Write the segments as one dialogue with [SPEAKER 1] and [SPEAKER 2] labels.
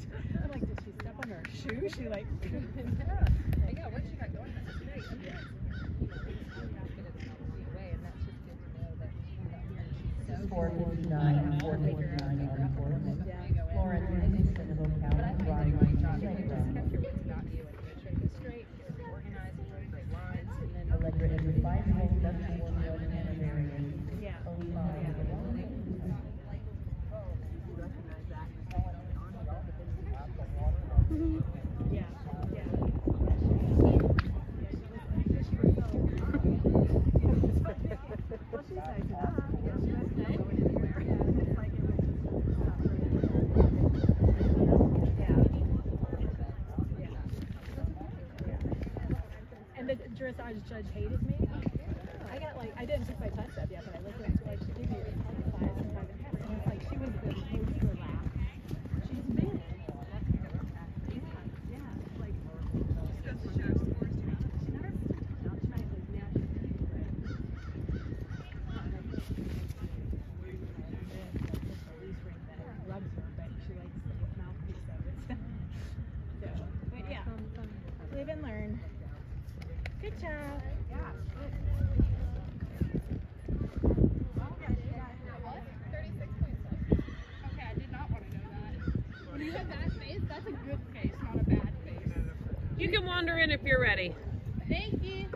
[SPEAKER 1] she, I'm like, did she step on her shoe? She like,
[SPEAKER 2] yeah. Yeah, what she got going, that's great. I mean, you know, it's really not good, it's not fully away, and that's just good to know that she's got her. So
[SPEAKER 3] Four fifty-nine, four fifty-nine on the board. Lauren,
[SPEAKER 2] I think,
[SPEAKER 3] Senegal
[SPEAKER 2] but I
[SPEAKER 3] County,
[SPEAKER 2] think
[SPEAKER 3] Ronnie,
[SPEAKER 2] you're doing a great job. You
[SPEAKER 3] Ronnie,
[SPEAKER 2] just kept your wits about you and you tried to go straight, you were organized, you wrote great lines, and then.
[SPEAKER 3] Allegra every five minutes, that's the one more than Anna Marion.
[SPEAKER 1] yeah.
[SPEAKER 3] Oh, my.
[SPEAKER 1] Yeah, yeah. And dressage judge hated me. I got like, I didn't take my test up yet, but I looked at it, like, she gave me a couple fives and five and a half. And it's like, she was the most relaxed Spanish. Yeah, like, she never, she tried like national. Loves her, but she likes the mouthpiece of it. So, but yeah, live and learn. Good job.
[SPEAKER 4] Okay, I did not want to know that. When you have that face, that's a good face, not a bad face.
[SPEAKER 5] You can wander in if you're ready.
[SPEAKER 4] Thank you.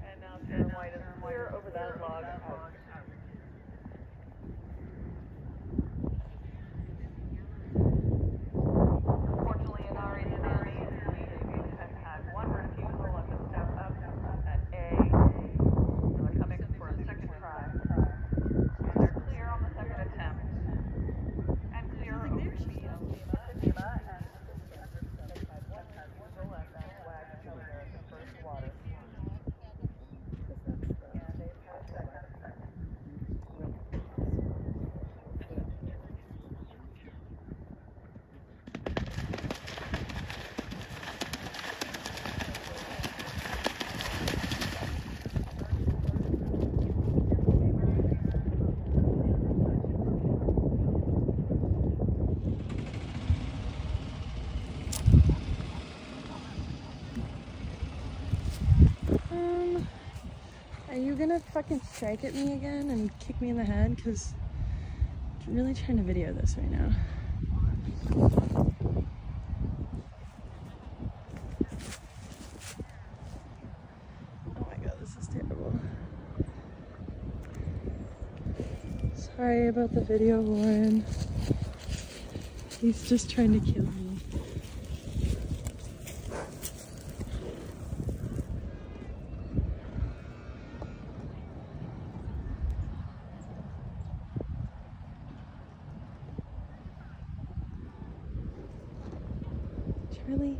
[SPEAKER 3] And now Sharon White is clear over that log out. Fortunately, in our county, we have had one refusal of the step up at A. And they're coming for a second try. And they're clear on the second attempt. And clear over the Lima and had one refusal and that flag coming there at the first water. And they've had second.
[SPEAKER 6] Um, are you gonna fucking strike at me again and kick me in the head? Cause I'm really trying to video this right now. Oh my god, this is terrible. Sorry about the video, Lauren. He's just trying to kill me. Charlie.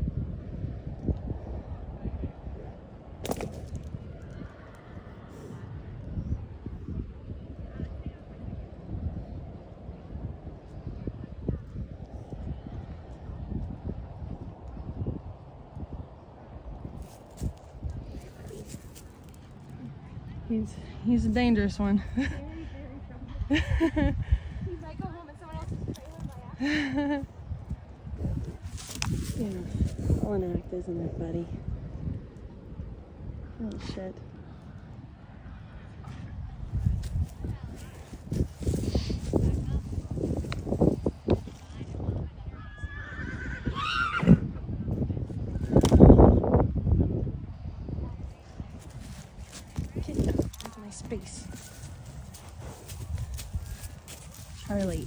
[SPEAKER 6] He's he's a dangerous one.
[SPEAKER 4] You might
[SPEAKER 6] yeah, an act, isn't it, buddy? Oh shit. Get out of my space. Charlie.